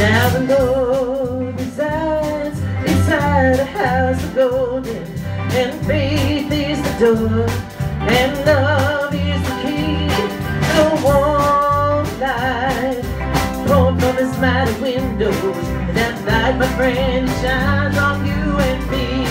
Now the Lord resides inside a house of golden, and faith is the door, and love is the key. No warm light poured from His mighty windows, and that light, my friend, shines on you and me.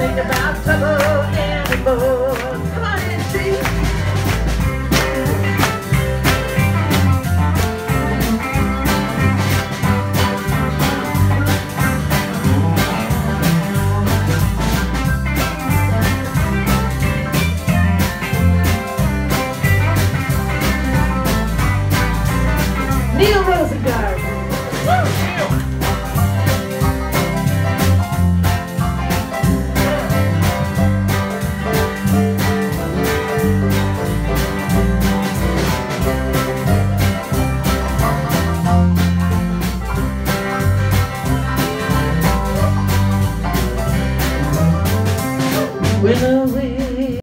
think about trouble anymore. Come on in, see. Neil Rosengarten. Woo! When I